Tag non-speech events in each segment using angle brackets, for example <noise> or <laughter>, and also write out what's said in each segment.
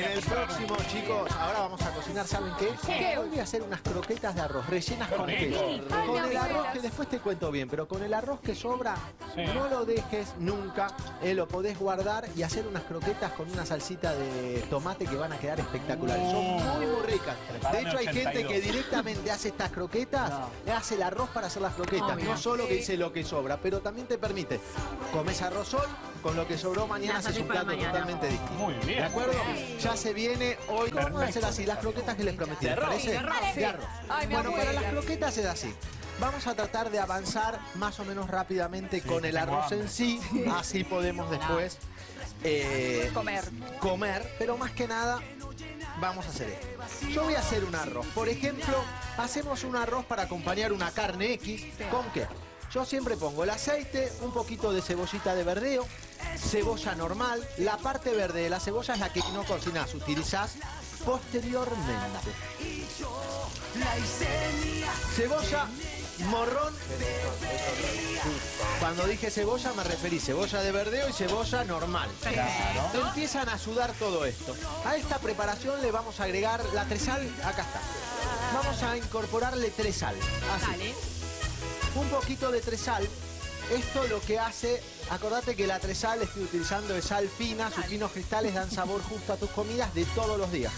En el próximo, chicos, ahora vamos a cocinar, ¿saben qué? ¿Qué? Hoy voy a hacer unas croquetas de arroz rellenas con queso. Con el arroz que después te cuento bien, pero con el arroz que sobra, Sí. no lo dejes nunca, eh, lo podés guardar y hacer unas croquetas con una salsita de tomate que van a quedar espectaculares. Son muy, muy ricas. De hecho, hay gente 82. que directamente hace estas croquetas, hace el arroz para hacer las croquetas. No solo que dice lo que sobra, pero también te permite. Comes arroz hoy, con lo que sobró mañana haces un plato mañana. totalmente distinto. Muy bien. ¿De acuerdo? Ya se viene hoy. Vamos a hacer así las croquetas que les prometí. De ¿les arroz. De arroz. De arroz. Ay, bueno, para las croquetas es así. Vamos a tratar de avanzar más o menos rápidamente con el arroz en sí. Así podemos después eh, Comer. comer. Pero más que nada, vamos a hacer esto. Yo voy a hacer un arroz. Por ejemplo, hacemos un arroz para acompañar una carne X. ¿Con qué? Yo siempre pongo el aceite, un poquito de cebollita de verdeo, cebolla normal. La parte verde de la cebolla es la que no cocinás, utilizás posteriormente. Cebolla, morrón. Cuando dije cebolla me referí cebolla de verdeo y cebolla normal. Claro. Empiezan a sudar todo esto. A esta preparación le vamos a agregar la tresal, acá está. Vamos a incorporarle tresal. Así. Un poquito de tresal. Esto lo que hace, acordate que la tresal estoy utilizando de sal fina, sus finos cristales dan sabor justo a tus comidas de todos los días.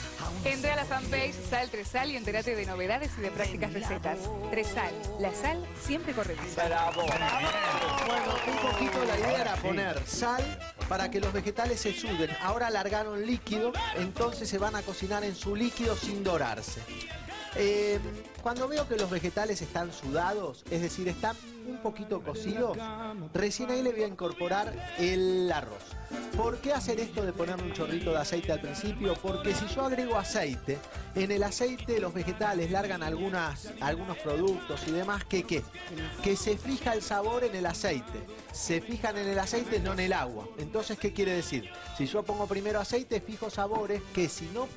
Entra a la fanpage Sal Tresal y entérate de novedades y de prácticas recetas. Tresal, la sal siempre correcta. Bravo. Bueno, un poquito la idea era poner sal para que los vegetales se suden. Ahora alargaron líquido, entonces se van a cocinar en su líquido sin dorarse. Eh, cuando veo que los vegetales están sudados, es decir, están un poquito cocidos, recién ahí le voy a incorporar el arroz. ¿Por qué hacer esto de poner un chorrito de aceite al principio? Porque si yo agrego aceite, en el aceite los vegetales largan algunas, algunos productos y demás que qué? Que se fija el sabor en el aceite. Se fijan en el aceite, no en el agua. Entonces, ¿qué quiere decir? Si yo pongo primero aceite, fijo sabores que si no,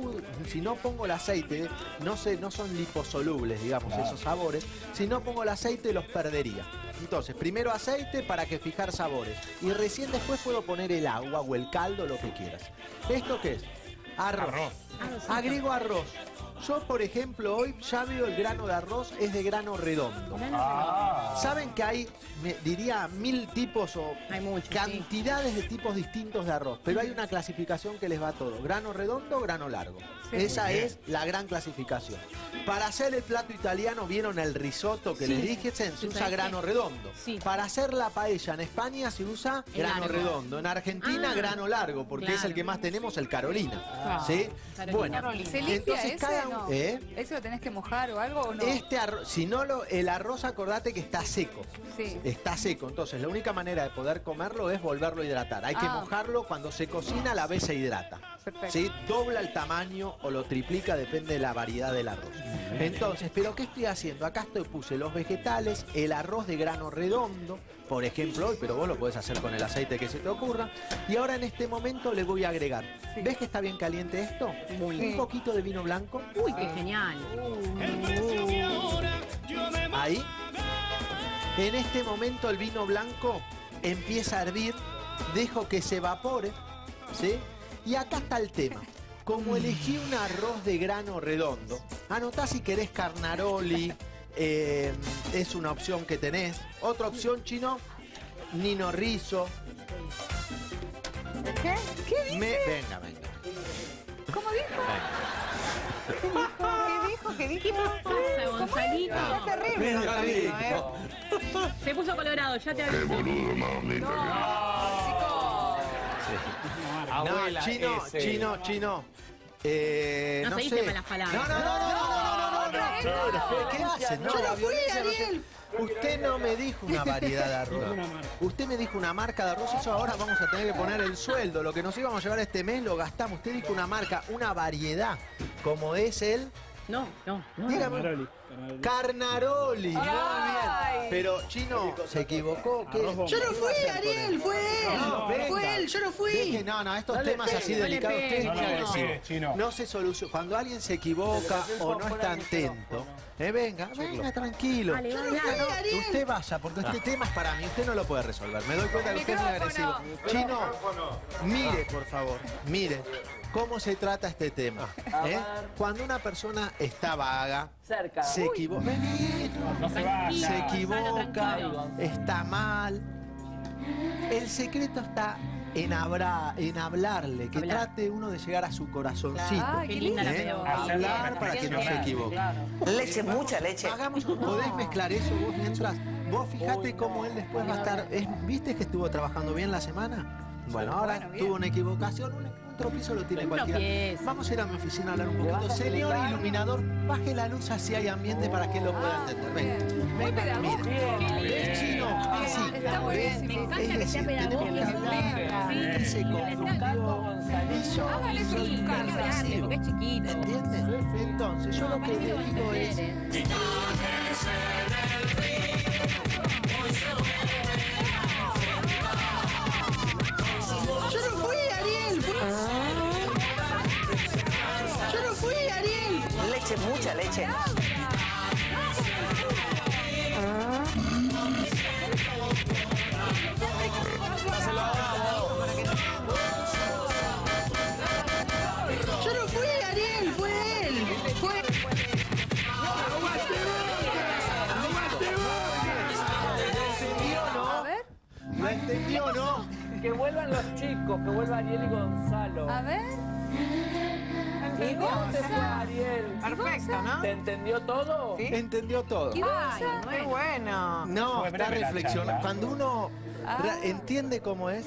si no pongo el aceite, no, se, no son liposolubles, digamos, esos sabores. Si no pongo el aceite, los perdería. Entonces, primero aceite para que fijar sabores. Y recién después puedo poner el agua o el caldo, lo que quieras. ¿Esto qué es? Arroz. Arroz. Agrego arroz. Yo, por ejemplo, hoy ya veo el grano de arroz, es de grano redondo. Ah. Saben que hay, me diría, mil tipos o Hay cantidades de tipos distintos de arroz, pero hay una clasificación que les va a todo. Grano redondo, grano largo. Sí. Esa es la gran clasificación. Para hacer el plato italiano, ¿vieron el risotto que les dije? Se usa ¿sabes grano redondo. Sí. Para hacer la paella en España se usa El grano largo. redondo. En Argentina, Ah, grano largo, porque es el que más tenemos, el Carolina. ¿Sí? Carolina. Bueno, ¿Se limpia entonces cada no? ¿Eh? ¿Ese lo tenés que mojar o algo o no? Este arroz, si no lo, el arroz acordate que está seco. Sí. Está seco, entonces la única manera de poder comerlo es volverlo a hidratar. Hay que Ah. mojarlo cuando se cocina, a la vez se hidrata. Perfecto. ¿Sí? Dobla el tamaño o lo triplica, depende de la variedad del arroz. Entonces, ¿pero qué estoy haciendo? Acá estoy, puse los vegetales, el arroz de grano redondo, por ejemplo hoy, pero vos lo podés hacer con el aceite que se te ocurra. Y ahora en este momento le voy a agregar. Sí. ¿Ves que está bien caliente esto? Muy. Un poquito de vino blanco. Uy, qué genial. Ahí. En este momento el vino blanco empieza a hervir, dejo que se evapore, ¿sí? Y acá está el tema. Como elegí un arroz de grano redondo, anotá si querés carnaroli, <laughs> eh, es una opción que tenés. Otra opción, chino, nino rizo. ¿Qué? ¿Qué dijo? Me, venga, venga. ¿Cómo dijo? ¿Qué dijo? ¿Qué dijo? pasa, Gonzalito? Está terrible. Gonzalito. ¿eh? Se puso colorado, ya te aviso. Chicos. Abuela, no, chino, ese. chino, chino. Eh, No no se dice sé. malas palabras. No, no, no, no, no, no, no, no, ¿Qué haces? No, Yo la violencia no se-. Usted no me dijo una variedad de arroz. Usted me dijo una marca de arroz y eso ahora vamos a tener que poner el sueldo. Lo que nos íbamos a llevar este mes lo gastamos. Usted dijo una marca, una variedad, como es el No, no, no. Dígame. Carnaroli, Carnaroli. Carnaroli. Muy Ay. bien. Pero Chino, ¿se equivocó? ¿Qué? Yo no fui, Ariel, fue él. No, venga. fue él, yo no fui. Deje- no, no, estos No temas así no delicados, pegue. usted es No, muy no, agresivo. no, chino. No se soluciona. Cuando alguien se equivoca o no está atento, eh, venga, venga, tranquilo. Yo no fui. Ariel. Usted vaya, porque este tema es para mí, usted no lo puede resolver. Me doy cuenta que usted es muy agresivo. Chino, mire, por favor, mire. ¿Cómo se trata este tema? ¿Eh? Cuando una persona está vaga, Cerca. se equivoca, No se equivoca, está mal. El secreto está en, habra- en hablarle, que Hablar. trate uno de llegar a su corazoncito. Ay, Qué qué linda la pedagogía. Hablar para que no se equivoque. Leche, mucha leche. Hagamos, ¿podés mezclar eso vos mientras? Vos fijate cómo él después va a estar. es- ¿Viste que estuvo trabajando bien la semana? Bueno, ahora Bueno, bien. tuvo una equivocación, un tropiezo lo tiene cualquiera. Vamos a ir a mi oficina a hablar un ¿Le vas poquito. Señor explicar? iluminador, baje la luz así hay ambiente para que él lo pueda entender. Ven, pedagógico. mire. Es chino, así. Está buenísimo. Me encanta Es que sea decir, tenemos que pedagógico. Sí, que se Hágale su porque es chiquito. ¿Entiendes? Entonces, yo lo que le digo es. Leche. Yo no fui, Ariel. Fue él. Fue. ¿Entendió o A no? ver, ¿Lo entendió no? Que vuelvan los chicos, que vuelva Ariel y Gonzalo. a ver. ¿Y cómo te fue, Ariel? Perfecto, ¿no? ¿Te entendió todo? Entendió todo. Bueno. No, Fue está reflexionando. Cuando uno Ah. entiende cómo es,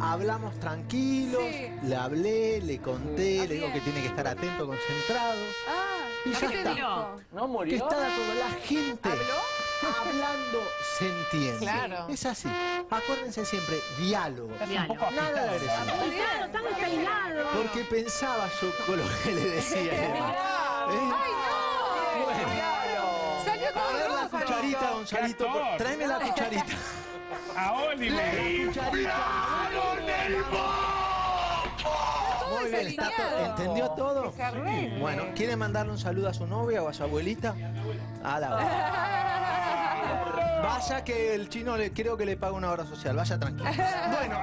hablamos tranquilos, Sí. le hablé, le conté, Ah, le digo que tiene que estar atento, concentrado. Ah, Y ¿qué ya está. dijo? ¿No Que murió? está de acuerdo. La gente ¿Habló? Hablando se entiende. Claro. Es así. Acuérdense siempre, diálogo. Diálogo. Nada de agresión. Claro, está despeinado. Porque pensaba yo con lo que le decía. ¿Eh? ¡Ay, no! Bueno. Salió A todo ver la cucharita. ¡Qué actor! Tráeme la cucharita. A Oliver. Cucharita. Todo Muy bien, está todo-. ¿entendió todo? Se arregla. Bueno, ¿quiere mandarle un saludo a su novia o a su abuelita? A la <laughs> Vaya que el chino le, creo que le paga una hora social, vaya tranquilo. <laughs> Bueno,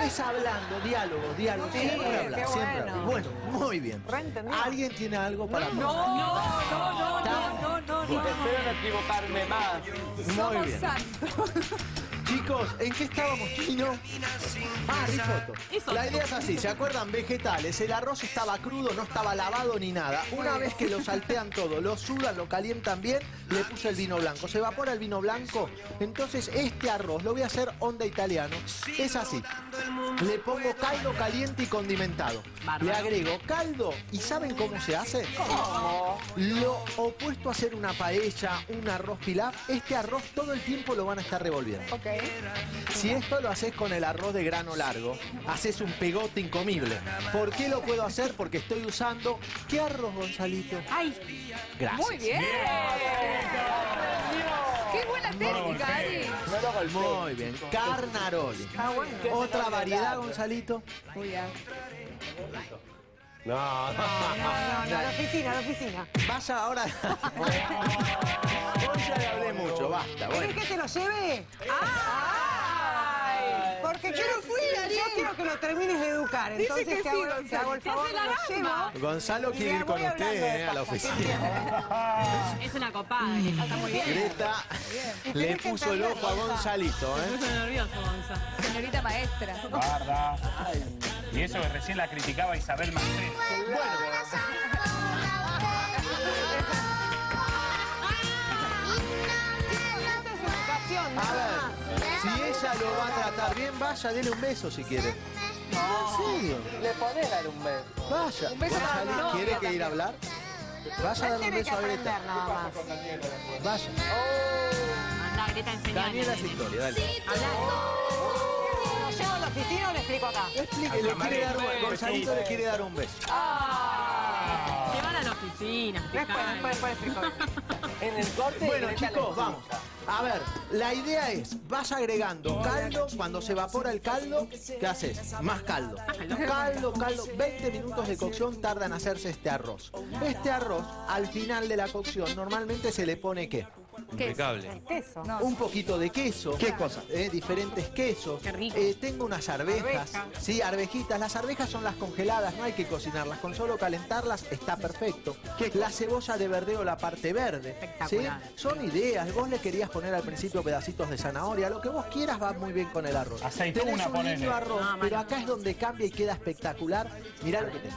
es hablando, diálogo, diálogo, siempre hablar, qué siempre bueno. Bueno, muy bien. ¿Alguien tiene algo para No, no, no, no, no, no, no. Espero no equivocarme más. Muy Somos bien. santos. <laughs> Chicos, ¿en qué estábamos, Chino? Ah, risotto. La idea es así, ¿se acuerdan? Vegetales. El arroz estaba crudo, no estaba lavado ni nada. Una vez que lo saltean todo, lo sudan, lo calientan bien, le puse el vino blanco. Se evapora el vino blanco. Entonces, este arroz lo voy a hacer onda italiano. Es así. Le pongo caldo caliente y condimentado. Le agrego caldo. ¿Y saben cómo se hace? Lo opuesto a hacer una paella, un arroz pilaf, este arroz todo el tiempo lo van a estar revolviendo. Ok. Si esto lo haces con el arroz de grano largo, haces un pegote incomible. ¿Por qué lo puedo hacer? Porque estoy usando... ¿Qué arroz, Gonzalito? Ay, Gracias. Muy bien. Qué buena técnica, Ari. Muy bien. Carnaroli. Ah, bueno. Otra variedad, Gonzalito. Bien. No, No, no, la oficina, la oficina. Vaya ahora. <laughs> Hoy ya le hablé mucho, basta. ¿Querés Bueno. que te lo lleve? ¡Ay! Porque yo no fui. Yo quiero que lo termines de educar. Dice Entonces que te, sí, hago, Gonzalo. te hago el favor, lo llevo. Gonzalo quiere me ir con usted eh, a la oficina. <laughs> es una copada, que está muy bien. Greta le puso el ojo a Gonza. Gonzalito, Me ¿eh? puso nervioso, Gonza. Señorita maestra. Guarda. Y eso que recién la criticaba Isabel Martínez. A ver, si ella lo va a tratar bien, vaya, dele un beso si quiere. Sí, ¿Le podés dar un beso? vaya. Un beso Gonzalo, para la novia ¿Quiere que ir a hablar? Vaya a darle un beso a Greta. Vaya. Anda, Greta. Daniela nene. historia, dale. ¿Lo llevo a la oficina o lo explico acá? Explique, le quiere dar un Gonzalito le quiere dar un beso. Llevan a la oficina, Después, después, después explico. <laughs> En el corte. Bueno, chicos, vamos. A ver, la idea es, vas agregando caldo, cuando se evapora el caldo, ¿qué haces? Más caldo. Caldo, caldo, 20 minutos de cocción tarda en hacerse este arroz. Este arroz, al final de la cocción, normalmente se le pone ¿qué? Impecable. Queso. No, Un poquito de queso. ¿Qué cosa? Eh, diferentes quesos. Qué rico. Eh, tengo unas arvejas. Arveja. Sí, arvejitas. Las arvejas son las congeladas, no hay que cocinarlas. Con solo calentarlas está perfecto. La cebolla de verdeo, la parte verde. Espectacular. ¿sí? Son ideas. Vos le querías poner al principio pedacitos de zanahoria. Lo que vos quieras va muy bien con el arroz. Aceituna, Tenés un ponele. lindo arroz, No, pero acá es donde cambia y queda espectacular. Mirá lo que tengo.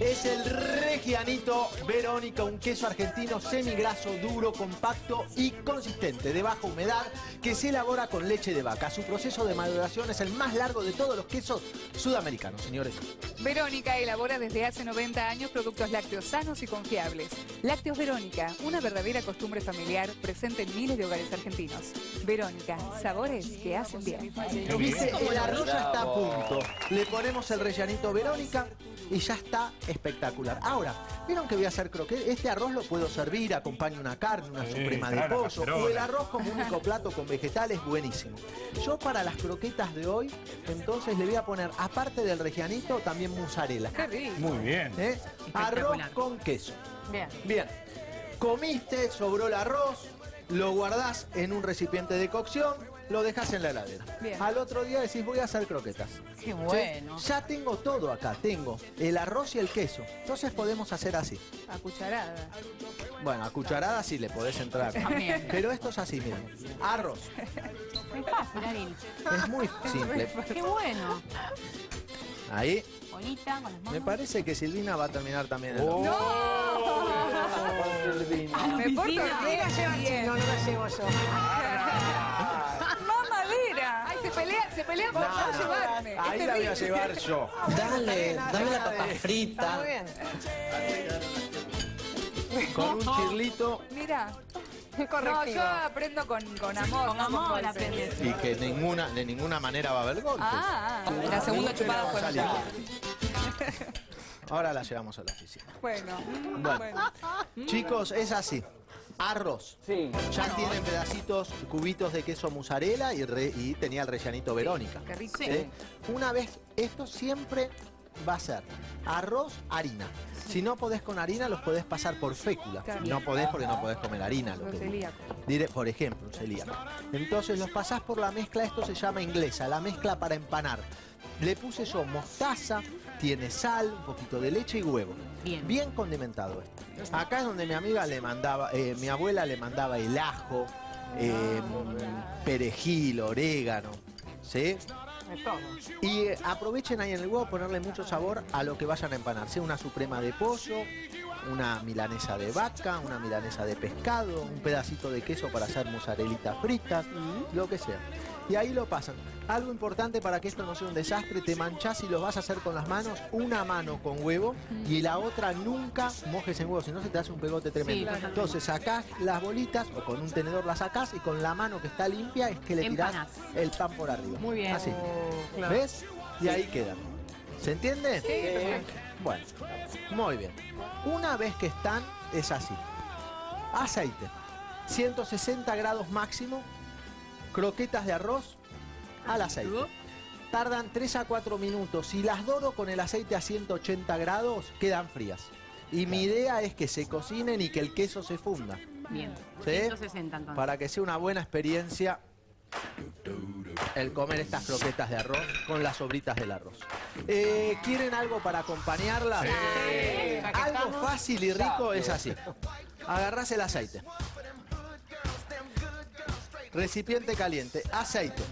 Es el Regianito Verónica, un queso argentino semigraso, duro, compacto y consistente, de baja humedad, que se elabora con leche de vaca. Su proceso de maduración es el más largo de todos los quesos sudamericanos, señores. Verónica elabora desde hace 90 años productos lácteos sanos y confiables. Lácteos Verónica, una verdadera costumbre familiar presente en miles de hogares argentinos. Verónica, sabores que hacen bien. Dice, el arroz ya está a punto. Le ponemos el rellanito Verónica y ya está espectacular. Ahora, ¿vieron que voy a hacer croquet? Este arroz lo puedo servir, acompaña una carne, una Sí, suprema de claro, pollo, o el arroz como único plato con vegetales, buenísimo. Yo para las croquetas de hoy, entonces le voy a poner, aparte del regianito, también mozzarella. Qué rico. Muy bien. ¿Eh? Arroz con queso. Bien. Bien, comiste, sobró el arroz, lo guardás en un recipiente de cocción, lo dejas en la heladera. Bien. Al otro día decís, voy a hacer croquetas. Qué ¿Sí? bueno. Ya tengo todo acá, tengo el arroz y el queso. Entonces podemos hacer así. A cucharada. Bueno, a cucharada sí le podés entrar. También. <laughs> Pero esto es así, miren. Arroz. Fácil. Es muy simple. <laughs> Qué bueno. Ahí. Bolita con las Me manos. parece que Silvina va a terminar también el Me porto re bien. No, no la llevo yo. <laughs> Se pelea, por no llevarme. Es Ahí la voy a llevar yo. Dale, dame la papa frita. muy bien. Con un chirlito Mira. No, Correctivo. yo aprendo con, con amor. Con no amor golpes. aprendes. y que de ninguna, de ninguna manera va a haber golpe. Ah, ah, La segunda chupada fue Salió. Ahora la llevamos a la oficina. bueno. Bueno, Bueno. chicos, es así. Arroz. Sí. Ya tienen pedacitos, cubitos de queso mozzarella y, re- y tenía el rellanito Verónica. Qué rico. ¿sí? Una vez, esto siempre va a ser arroz, harina. Si no podés con harina, los podés pasar por fécula. No podés porque no podés comer harina. Lo que-. Dire- por ejemplo, un celíaco. Entonces los pasás por la mezcla, esto se llama inglesa, la mezcla para empanar. Le puse yo mostaza, tiene sal, un poquito de leche y huevo. Bien. Bien condimentado esto. Acá es donde mi amiga le mandaba, eh, mi abuela le mandaba el ajo, eh, perejil, orégano, ¿sí? Y eh, aprovechen ahí en el huevo ponerle mucho sabor a lo que vayan a empanar. Sea una suprema de pollo, una milanesa de vaca, una milanesa de pescado, un pedacito de queso para hacer mozzarelitas fritas, lo que sea. Y ahí lo pasan. Algo importante para que esto no sea un desastre, te manchás y lo vas a hacer con las manos, una mano con huevo y la otra nunca mojes en huevo, si no se te hace un pegote tremendo. claro. Entonces sacás las bolitas o con un tenedor las sacás y con la mano que está limpia es que le tirás Empanás. el pan por arriba. Muy bien. Así. Claro. ¿Ves? Y ahí quedan. ¿Se entiende? Bueno, muy bien. Una vez que están, es así. Aceite. 160 grados máximo. Croquetas de arroz al aceite. Tardan 3 a 4 minutos. Si las doro con el aceite a 180 grados, quedan frías. Y mi idea es que se cocinen y que el queso se funda. Bien. ¿Sí? 160 entonces. Para que sea una buena experiencia el comer estas croquetas de arroz con las sobritas del arroz. Eh, ¿Quieren algo para acompañarlas? Algo fácil y rico es así. Agarrás el aceite. Recipiente caliente. Aceite.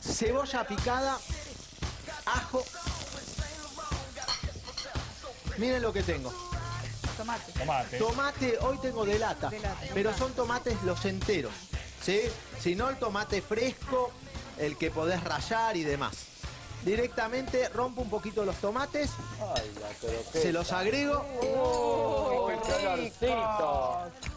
Cebolla picada. Ajo. Miren lo que tengo. Tomate. Tomate. Tomate, hoy tengo de lata, De lata. pero son tomates los enteros, ¿sí? Si no el tomate fresco, el que podés rallar y demás. Directamente rompo un poquito los tomates, se los agrego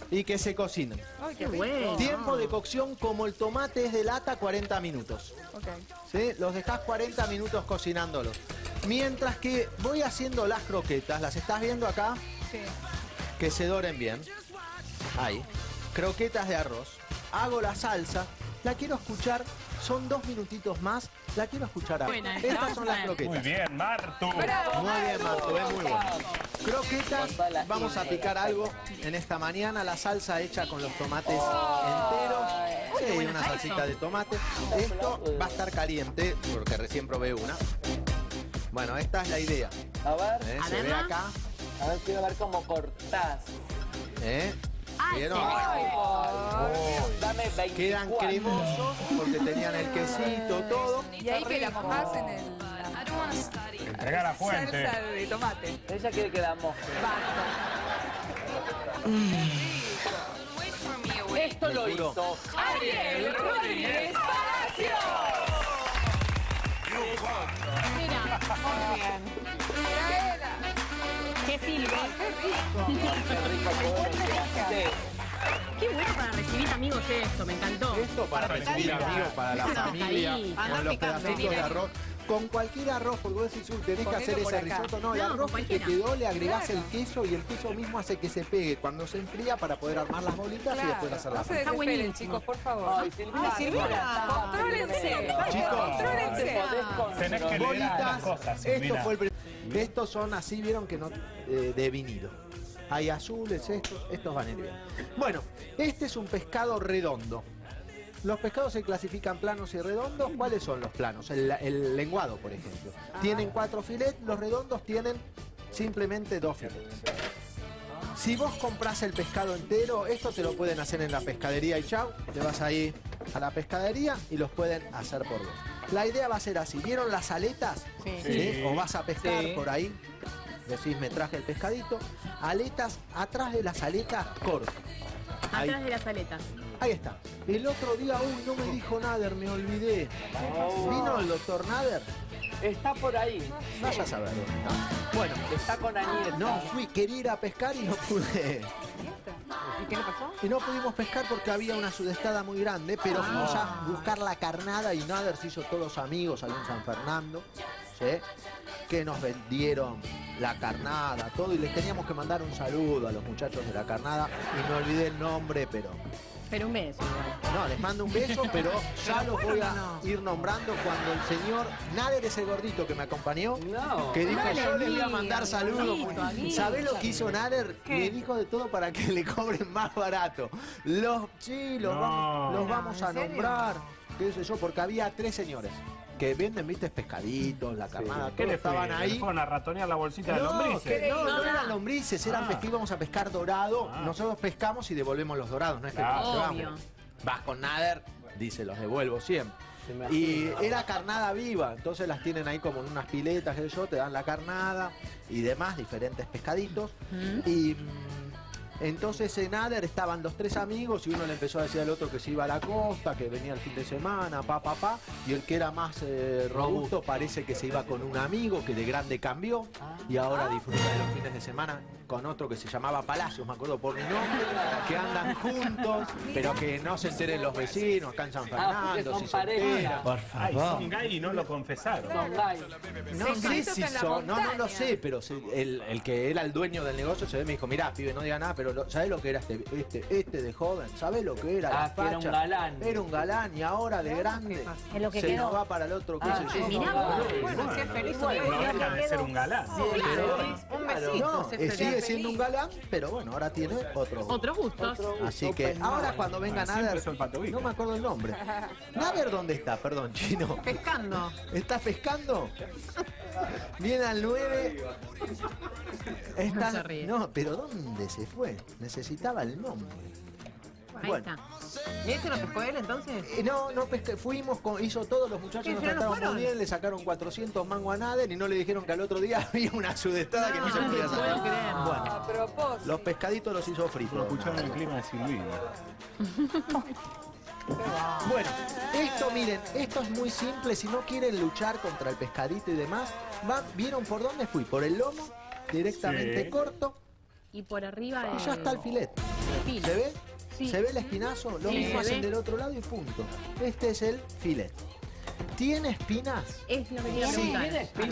y que se cocinen. Ay, qué bueno. Tiempo de cocción como el tomate es de lata, 40 minutos. Ok. ¿sí? Los dejás 40 minutos cocinándolos. Mientras que voy haciendo las croquetas, ¿las estás viendo acá? Sí. que se doren bien. Ahí. Croquetas de arroz. Hago la salsa. La quiero escuchar. Son dos minutitos más La quiero escuchar. ahora. Buena, Estas son a las ver. Muy croquetas. bien, Martu. Muy bien, Marto, es muy bueno. Croquetas, vamos a picar algo en esta mañana. La salsa hecha con los tomates enteros. Sí, una salsita de tomate. Esto va a estar caliente, porque recién probé una. Bueno, esta es la idea. A ver, ¿eh? A Se ve acá. a ver, quiero ver cómo cortás. ¿eh? Ah, ¿Vieron? Uy, Dame 24. Quedan cremosos porque tenían el quesito, todo. Y ahí que la mojás en el Entrega la fuente. salsa de tomate. Ella quiere que la moje. Esto lo Me juro. hizo. Ariel Rodríguez Palacio. Mira, muy bien. Micaela. Qué rico. Qué bueno para recibir amigos esto, me encantó. Esto para recibir amigos, para la familia, bocadita. con los pedacitos de arroz. Con cualquier arroz, porque vos decís, tenés que hacer ese risotto. No, el No, arroz que te quedó, le agregás el queso y el queso mismo hace que se pegue cuando se enfría para poder armar las bolitas y después hacer no las se desesperen, buenísimo. chicos, por favor. Ay, Silvina, Silvina. Contrólense. Chicos. Contrólense. Tenés que leer las Bolitas, cosas, esto Silvina. fue el Estos son así, vieron que no eh, de vinilo. Hay azules, estos, estos van a ir bien. Bueno, este es un pescado redondo. Los pescados se clasifican planos y redondos. ¿Cuáles son los planos? El, el lenguado, por ejemplo. Tienen cuatro filets, los redondos tienen simplemente dos filets. Si vos compras el pescado entero, esto te lo pueden hacer en la pescadería y chau, te vas ahí a la pescadería y los pueden hacer por vos. La idea va a ser así, ¿vieron las aletas? Sí. O vas a pescar Sí. por ahí, decís me traje el pescadito, aletas, atrás de las aletas, corto. Ahí, Atrás de las aletas. ahí está. El otro día, uy, no me dijo Nader, me olvidé. ¿Vino el doctor Nader? Está por ahí. Vaya a saber dónde está. Bueno, Está con Anieta. no fui, quería ir a pescar y no pude. ¿Y qué le pasó? Y no pudimos pescar porque había una sudestada muy grande, pero fuimos a buscar la carnada y Nader se hizo todos los amigos ahí en San Fernando, ¿sí? que nos vendieron la carnada, todo, y les teníamos que mandar un saludo a los muchachos de la carnada, y me olvidé el nombre, pero... Pero un beso igual. No, les mando un beso, pero ya los voy a ir nombrando cuando el señor Nader es el gordito que me acompañó, No. que dijo yo le voy a mandar saludos. ¿Sabés lo que hizo Nader? Le dijo de todo para que le cobren más barato. Los sí, los, No. vamos, los vamos a nombrar. Qué sé yo, porque había tres señores que venden, viste, pescaditos, la carnada, ¿Qué todos le estaban fue? ahí. ¿Le fueron a ratonear la bolsita de No, lombrices? que no, no No, eran lombrices, eran Ah. pescados, íbamos a pescar dorado. Ah. Nosotros pescamos y devolvemos los dorados, no es que Claro. Obvio. llevamos. Vas con Nader, dice, los devuelvo siempre. Y era carnada viva, entonces las tienen ahí como en unas piletas, qué sé yo, te dan la carnada y demás, diferentes pescaditos. Y entonces en Nader estaban los tres amigos y uno le empezó a decir al otro que se iba a la costa, que venía el fin de semana, pa, pa, pa. Y el que era más eh, robusto parece que se iba con un amigo que de grande cambió y ahora disfruta de los fines de semana con otro que se llamaba Palacios, me acuerdo por mi nombre, que andan juntos, pero que no se enteren los vecinos acá en San Ah, Fernando, si se enteran. Ay, son gay y no lo confesaron. Son gay. No sé si son, no, no lo sé, pero se- el, el que era el dueño del negocio se ve me dijo, mirá, pibe, no diga nada, pero lo- ¿sabés lo que era este, este, este de joven? ¿Sabés lo que era? Ah, la que era un galán. Era un galán y ahora de grande Es lo que se quedó. nos va para el otro, qué Ah, sé yo. mirá No, no, Bueno, si es feliz, No deja de ser un galán. pero- Un claro, besito, no, feliz. sigue siendo un galán, pero bueno, ahora tiene otro. Otros gustos. Así que ahora cuando venga Ah, Nader, patobitas. no me acuerdo el nombre. <laughs> Nader, ¿dónde está? Perdón, chino. Pescando. ¿Estás pescando? <laughs> Viene al 9. Está- No se ríe. no, pero ¿dónde se fue? Necesitaba el nombre. Ahí Bueno. está. ¿Y este lo pescó él entonces? Eh, No, no pesqué, fuimos, con, hizo todos los muchachos, ¿Qué, nos no trataron muy bien, le sacaron 400 mango a Nader y no le dijeron que al otro día <laughs> había una sudestada que no se podía no sacar. Bueno, A propósito. los pescaditos los hizo fritos. Lo escucharon el clima de Silvina. <laughs> Bueno, esto miren, esto es muy simple, si no quieren luchar contra el pescadito y demás, va- ¿vieron por dónde fui? Por el lomo, directamente Sí. corto, Y por arriba y ya está el filet. filo. ¿Se ve? Sí. ¿Se ve el espinazo? Lo Sí, mismo hacen ve. del otro lado y punto. Este es el filet. ¿Tiene espinas? Es lo que Sí. ¿cómo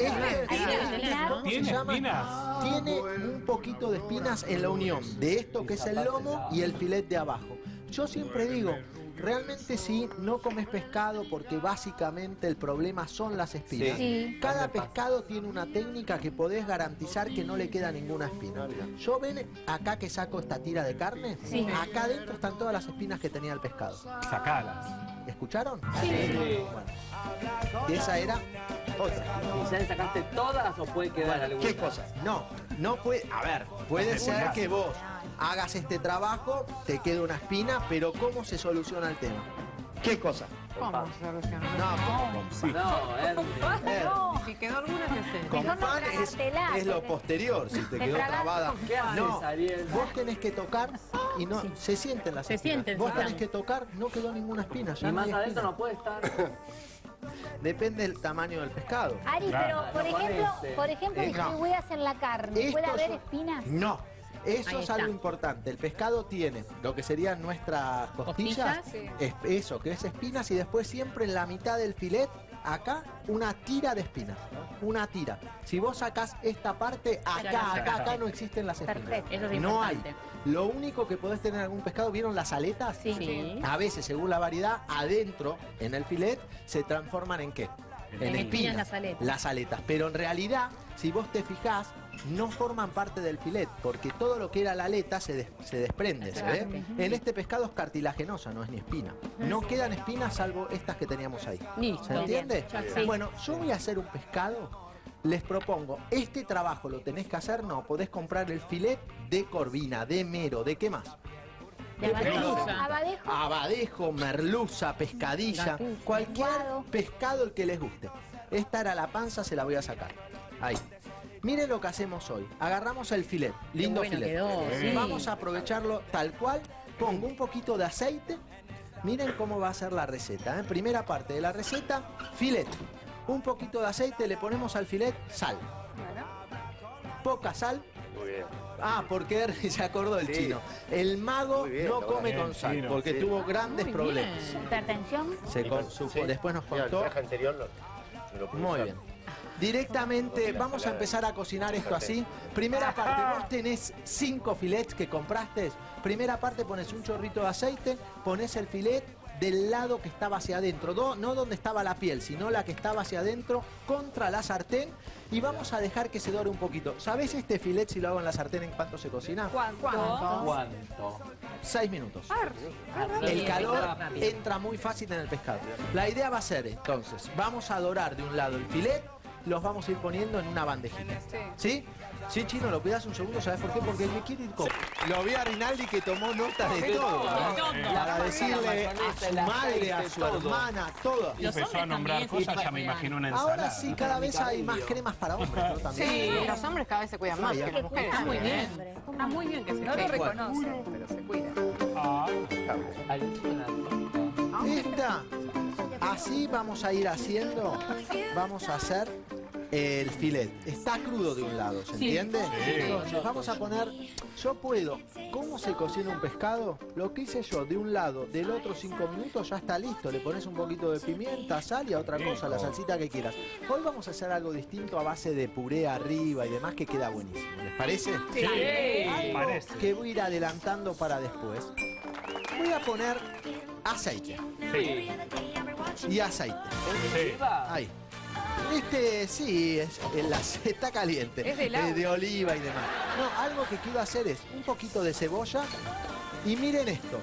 se ¿Tiene llama? espinas? Tiene un poquito de espinas en la unión de esto que es el lomo y el filet de abajo. Yo siempre digo, realmente sí, no comes pescado porque básicamente el problema son las espinas. Sí. Cada pescado tiene una técnica que podés garantizar que no le queda ninguna espina. Yo ven acá que saco esta tira de carne, Sí. acá adentro están todas las espinas que tenía el pescado. Sacalas. ¿Escucharon? Sí. Bueno. Y esa era otra. ¿Y ya le sacaste todas o puede quedar alguna? ¿Qué cosa? No, no puede. A ver, puede ser que vos hagas este trabajo, te quede una espina, pero ¿cómo se soluciona el tema? ¿Qué cosa? ¿Cómo se soluciona? No, No, Ernie. eh, Si quedó alguna, ¿qué sé? con no pan es, lo posterior, si te quedó trabada. ¿Qué haces, No, Ariel? vos tenés que tocar y no, se sienten las Se espinas. sienten, Vos sí, tenés que tocar, no quedó ninguna espina. ya Y no más adentro espina. no puede estar. <coughs> Depende del tamaño del pescado. Ari, Claro. pero por No ejemplo, por ejemplo, Eh, no. distribuidas en la carne, ¿puede haber yo- espinas? No. Eso es algo importante. El pescado tiene lo que serían nuestras costillas, Costillas. Sí. es- eso, que es espinas, y después siempre en la mitad del filet, acá, una tira de espinas. Una tira. Si vos sacás esta parte, acá, acá, acá no existen las espinas. Perfecto. Eso es No hay. Lo único que podés tener en algún pescado, ¿vieron las aletas? Sí. Sí. A veces, según la variedad, adentro, en el filet, se transforman en qué? En espinas las aletas. Las aletas. Pero en realidad, si vos te fijás, no forman parte del filet, porque todo lo que era la aleta se, des- se desprende, ¿se ve? En este pescado es cartilaginosa, no es ni espina. No quedan espinas salvo estas que teníamos ahí. ¿Se entiende? Bueno, yo voy a hacer un pescado. Les propongo, este trabajo lo tenés que hacer, no, podés comprar el filet de corvina, de mero, ¿de qué más? De ¿Qué abadejo, merluza. abadejo, Abadejo, merluza, pescadilla, cualquier pescado el que les guste. Esta era la panza, se la voy a sacar. Ahí. Miren lo que hacemos hoy. Agarramos el filet, lindo bueno filet. quedó, sí. Vamos a aprovecharlo tal cual. Pongo un poquito de aceite. Miren cómo va a ser la receta. ¿eh? Primera parte de la receta, filet. Un poquito de aceite, le ponemos al filet sal. Poca sal. Muy bien. Ah, porque <laughs> se acordó el Sí. chino. El mago bien, no come bien, con sal chino, porque sí. tuvo grandes Muy problemas. bien. hipertensión. Se con- supo- después nos Mira, el contó. traje anterior lo, me lo pude Muy bien. Directamente vamos a empezar a cocinar esto así. Primera parte, vos tenés cinco filets que compraste. Primera parte pones un chorrito de aceite, pones el filet del lado que estaba hacia adentro, do- no donde estaba la piel, sino la que estaba hacia adentro, contra la sartén y vamos a dejar que se dore un poquito. ¿Sabés este filet si lo hago en la sartén en cuánto se cocina? ¿Cuánto? ¿Cuánto? Seis minutos. El calor entra muy fácil en el pescado. La idea va a ser entonces, vamos a dorar de un lado el filet, los vamos a ir poniendo en una bandejita. Sí. ¿Sí? Sí, chino, lo cuidas un segundo, ¿sabes por qué? Porque me quiere ir con. Lo vi a Rinaldi que tomó nota de todo. ¿no? Para decirle a su madre, a su hermana, todo. Y Los empezó a hombres nombrar cosas, ya me imagino una ensalada. Ahora sí, cada vez hay más cremas para hombres, ¿no? También. Sí, los hombres cada vez se cuidan más que las mujeres. Está muy bien. Hombre, ¿cómo Está muy bien que se No lo cuiden. reconoce, pero se cuida. Ah, Esta, así vamos a ir haciendo, vamos a hacer el filet. Está crudo de un lado, ¿se entiende? Entonces vamos a poner, yo puedo, ¿cómo se cocina un pescado? Lo que hice yo, de un lado, del otro cinco minutos, ya está listo. Le pones un poquito de pimienta, sal y a otra cosa, la salsita que quieras. Hoy vamos a hacer algo distinto a base de puré arriba y demás que queda buenísimo. ¿Les parece? sí, Algo parece. que voy a ir adelantando para después. Voy a poner aceite Sí. y aceite. Sí. Ahí. Este sí, es, el ace- <laughs> está caliente. Es de oliva y demás. No, algo que quiero hacer es un poquito de cebolla. Y miren estos.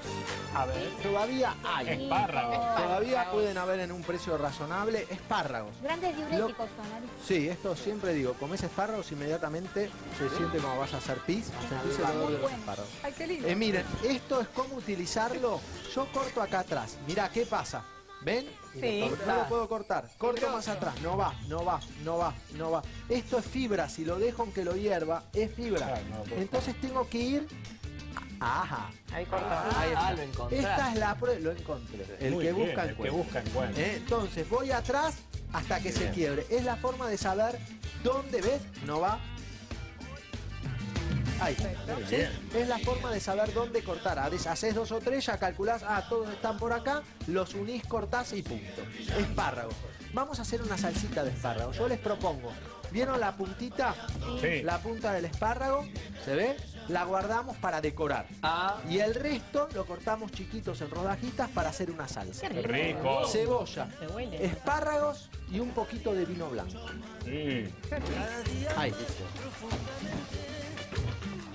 A ver. Todavía hay. Espárragos. Todavía pueden haber en un precio razonable espárragos. Grandes diuréticos son, Ari. Sí, esto siempre digo, comes espárragos inmediatamente se siente como vas a hacer pis, sentís el olor de los espárragos. Ay, qué lindo. Eh, miren, esto es cómo utilizarlo. Yo corto acá atrás. Mirá, ¿qué pasa? ¿Ven? Sí. No lo puedo cortar. Corto más atrás. No va, no va, no va, no va. Esto es fibra. Si lo dejo aunque lo hierva, es fibra. No. Entonces tengo que ir. Ajá. Ahí corta. Ahí está. Ah, lo encontraste. Esta es la prueba. Lo encontré. El Muy que bien, busca el que encuentra. busca encuentra. Eh, Entonces voy atrás hasta que se quiebre. Es la forma de saber dónde ves, no va. Ahí. ¿sí? Es la forma de saber dónde cortar. Haces dos o tres, ya calculás, ah, todos están por acá, los unís, cortás y punto. Espárrago. Vamos a hacer una salsita de espárrago. Yo les propongo, ¿vieron la puntita? Sí. La punta del espárrago, ¿se ve? la guardamos para decorar. Ah, Y el resto lo cortamos chiquitos en rodajitas para hacer una salsa. Qué rico. Cebolla, espárragos y un poquito de vino blanco. Sí. Ahí.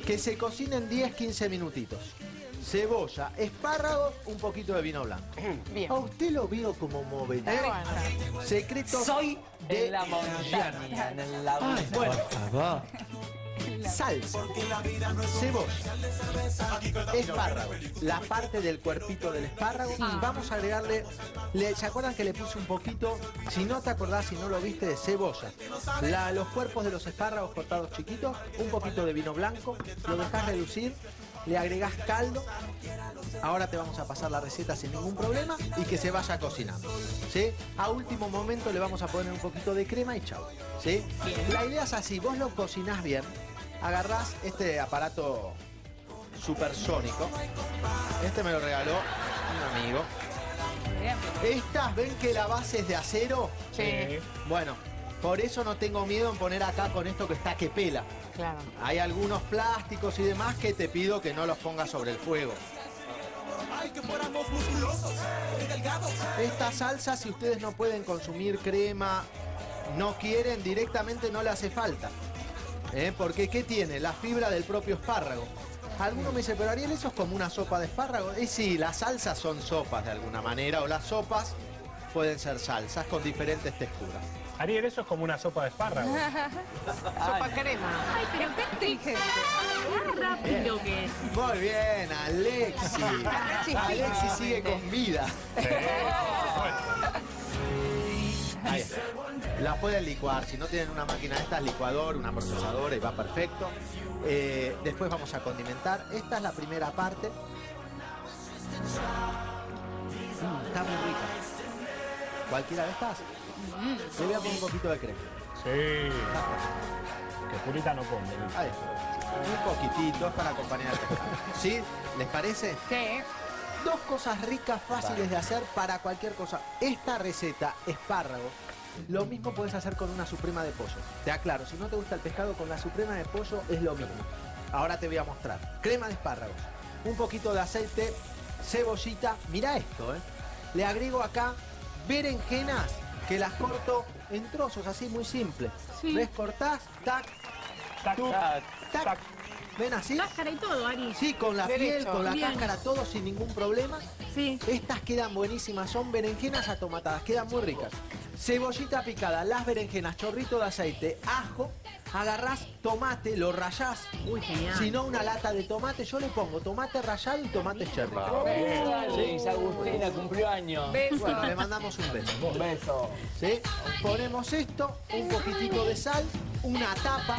Que se cocinen 10-15 minutitos. Cebolla, espárragos, un poquito de vino blanco. <clears throat> Bien. A usted lo veo como movedor. Secreto soy de la montaña, en el lago. Ay, bueno. Por favor. Salsa, cebolla, espárrago, la parte del cuerpito del espárrago. Y vamos a agregarle, le- ¿se acuerdan que le puse un poquito? Si no te acordás, si no lo viste, de cebolla. La- los cuerpos de los espárragos cortados chiquitos, un poquito de vino blanco, lo dejas reducir, le agregás caldo. Ahora te vamos a pasar la receta sin ningún problema y que se vaya cocinando. ¿sí? A último momento le vamos a poner un poquito de crema y chau. ¿sí? La idea es así, vos lo cocinás bien, agarrás este aparato supersónico. Este me lo regaló un amigo. Bien. Estas, ¿ven que la base es de acero? Sí, Bueno, por eso no tengo miedo en poner acá con esto que está que pela. claro. Hay algunos plásticos y demás que te pido que no los pongas sobre el fuego. Esta salsa, si ustedes no pueden consumir crema, no quieren, directamente no le hace falta. ¿Eh? Porque ¿qué tiene? La fibra del propio espárrago. Algunos me dicen, pero Ariel, eso es como una sopa de espárrago. Y sí, las salsas son sopas de alguna manera, o las sopas pueden ser salsas con diferentes texturas. Ariel, eso es como una sopa de espárragos. <laughs> Sopa crema. Ay, pero qué inteligente. rápido que es. Muy bien, Alexi. Alexi sigue con vida. Sí. Ahí está. Las pueden licuar. Si no tienen una máquina de estas, licuador, una procesadora y va perfecto. Eh, después vamos a condimentar. Esta es la primera parte. Mm, está muy rica. ¿Cualquiera de estas? Le voy a poner un poquito de crema. Sí. Que purita no come. Ahí está. Un poquitito es para acompañar el <laughs> pescado. ¿Sí? ¿Les parece? Sí. Dos cosas ricas, fáciles de hacer para cualquier cosa. Esta receta, espárrago, lo mismo puedes hacer con una suprema de pollo. Te aclaro, si no te gusta el pescado, con la suprema de pollo es lo mismo. Ahora te voy a mostrar. Crema de espárragos, un poquito de aceite, cebollita. Mira esto, ¿eh? Le agrego acá berenjenas que las corto en trozos, así muy simple. Sí. ¿Ves? Cortás, tac, Tac, tac, tac. tac. ¿Ven así? Cáscara y todo, Ari. Sí, con la piel, con la Bien. cáscara, todo sin ningún problema. Sí. Estas quedan buenísimas, son berenjenas atomatadas, quedan muy ricas. Cebollita picada, las berenjenas, chorrito de aceite, ajo, agarrás tomate, lo rayás. Uy, genial. Si no, una lata de tomate, yo le pongo tomate rallado y tomate cherry. Feliz Agustina, cumplió años. Beso. Bueno, le mandamos un beso. Un beso. ¿sí? Ponemos esto, un poquitito de sal, una tapa,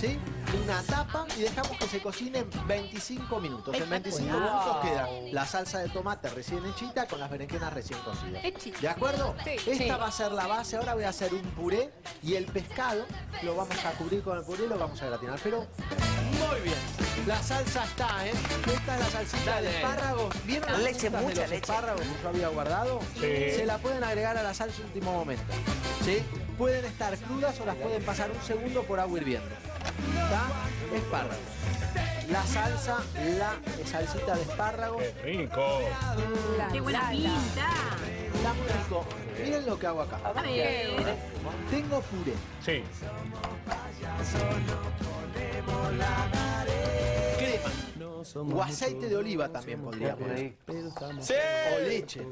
¿sí? Una tapa y dejamos que se cocine en 25 minutos. En 25 Espectacular. minutos queda la salsa de tomate recién hechita con las berenjenas recién cocidas. ¿De acuerdo? Sí. Esta Sí. va a ser la base. Ahora voy a hacer un puré y el pescado lo vamos a cubrir con el puré y lo vamos a gratinar. Pero muy bien. La salsa está, ¿eh? Esta es la salsita Dale. de espárragos. ¿Vieron las Leche, hojitas de mucha los leche. espárragos que yo había guardado? Sí. Se la pueden agregar a la salsa en último momento. ¿Sí? Pueden estar crudas o las pueden pasar un segundo por agua hirviendo. ¿Está? Espárragos. La salsa, la salsita de espárragos. Qué rico. La, Qué buena pinta. Está muy rico. Miren lo que hago acá. A ver. Tengo puré. Sí. O aceite de oliva también podría poner. O leche.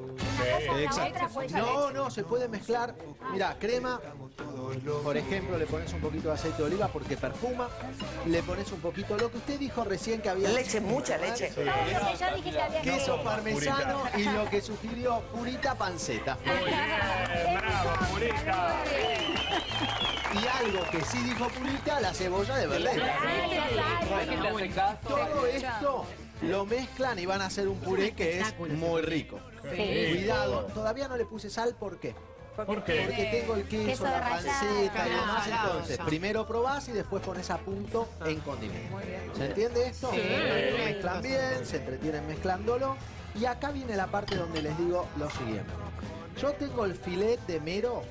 No, no, se puede mezclar. Mira, crema, por ejemplo, le pones un poquito de aceite de oliva porque perfuma. Le pones un poquito, lo que usted dijo recién que había... Leche, mucha leche. Queso parmesano y lo que sugirió purita panceta. Muy bien, bravo, purita. Y algo que sí dijo purita, la cebolla de verdad. ¿Quién le hace caso? Todo esto lo mezclan y van a hacer un puré que es muy rico. Cuidado, todavía no le puse sal, ¿por qué? ¿Por qué? Porque tengo el queso, Queso la panceta y demás, Claro, entonces primero probás y después pones a punto en condimento. ¿Se entiende esto? Sí. Lo mezclan bien, se entretienen mezclándolo. Y acá viene la parte donde les digo lo siguiente. Yo tengo el filet de mero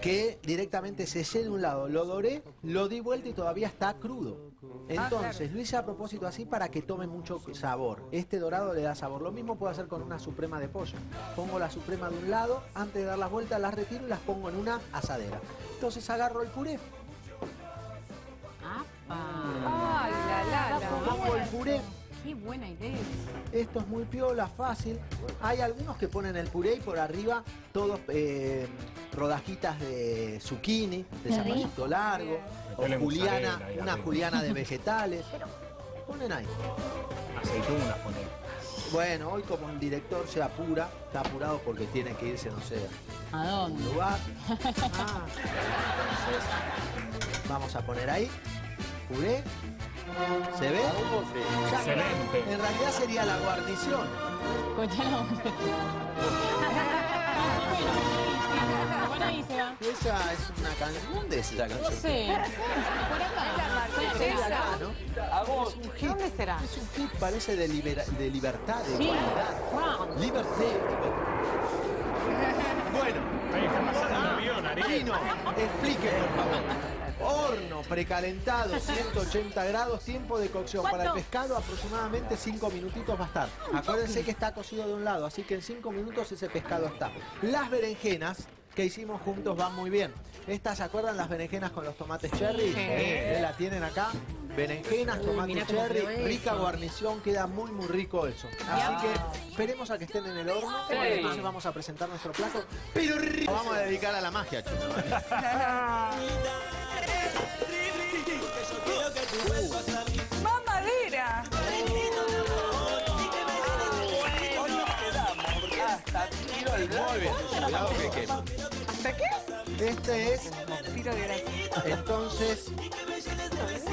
que directamente sellé de un lado, lo doré, lo di vuelta y todavía está crudo. Entonces, lo hice a propósito así para que tome mucho sabor. Este dorado le da sabor. Lo mismo puedo hacer con una suprema de pollo. Pongo la suprema de un lado, antes de dar las vueltas las retiro y las pongo en una asadera. Entonces agarro el puré, pongo el puré, Qué buena idea. Esto es muy piola, fácil. Hay algunos que ponen el puré y por arriba todos eh, rodajitas de zucchini, de zapallito largo, o juliana, una juliana de <laughs> vegetales. Ponen ahí. Aceitunas, poner. Bueno, hoy como el director se apura, está apurado porque tiene que irse, no sé, ¿A a un dónde? lugar. <laughs> Ah, entonces, vamos a poner ahí, puré. ¿Se ve? Excelente. En realidad sería la guarnición. Escuchalo. Bueno, ahí se va. Esa es una canción. ¿Dónde es esa No canción? sé. Por acá. Es de acá, ¿no? A vos. Es un hit. ¿Dónde será? Es un hit, parece de, libera- de libertad, de Sí. igualdad. Wow. Liberté. Bueno, Ahí está pasando un avión, Ariel. Trino, explique por favor. Horno precalentado, 180 grados, tiempo de cocción. Para el pescado aproximadamente 5 minutitos va a estar. Acuérdense que está cocido de un lado, así que en 5 minutos ese pescado está. Las berenjenas que hicimos juntos van muy bien. Estas, ¿se acuerdan las berenjenas con los tomates cherry? Eh, la tienen acá. Berenjenas, tomate mirá cómo cherry, rica guarnición, queda muy muy rico eso. Así que esperemos a que estén en el horno. Sí. Entonces vamos a presentar nuestro plato. Pero rico. Vamos a dedicar a la magia, chicos. <laughs> Muy bien, cuidado que quema. ¿Hasta qué? Este es Tiro de gracia. entonces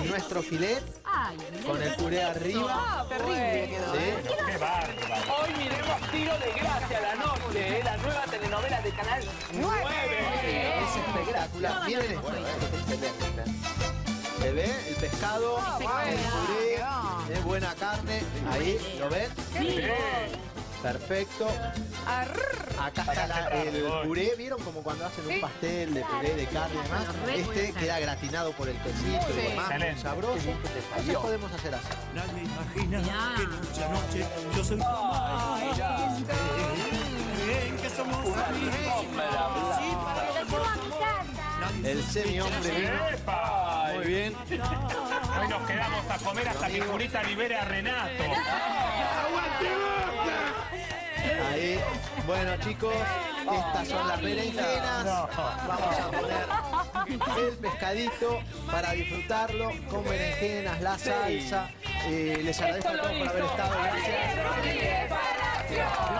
nuestro filet Ay, con el puré arriba. Ah, terrible quedó. ¿sí? Qué bárbaro. Hoy miremos Tiro de Gracia a la noche, ¿eh? la nueva telenovela de Canal 9. Es espectacular. Miren esto. ¿Se ve el pescado? el puré, es buena carne. Ahí, ¿lo ven? Perfecto. Arr. Acá está la- el puré, ¿vieron como cuando hacen un Sí. pastel de puré de carne y demás? Este queda gratinado por el quesito y demás, muy Excelente. sabroso. Entonces podemos hacer así. Nadie imagina Ya. que noche a noche yo soy tu amante. Que somos amigos. Lo llevo a mi casa. El semi-hombre vino. ¡Epa! Muy bien. Hoy nos quedamos a comer hasta que Julita libere a Renato. Ahí. Bueno, chicos, estas son las berenjenas. Vamos a poner el pescadito para disfrutarlo con berenjenas, la salsa. Eh, les agradezco a todos por haber estado. Gracias.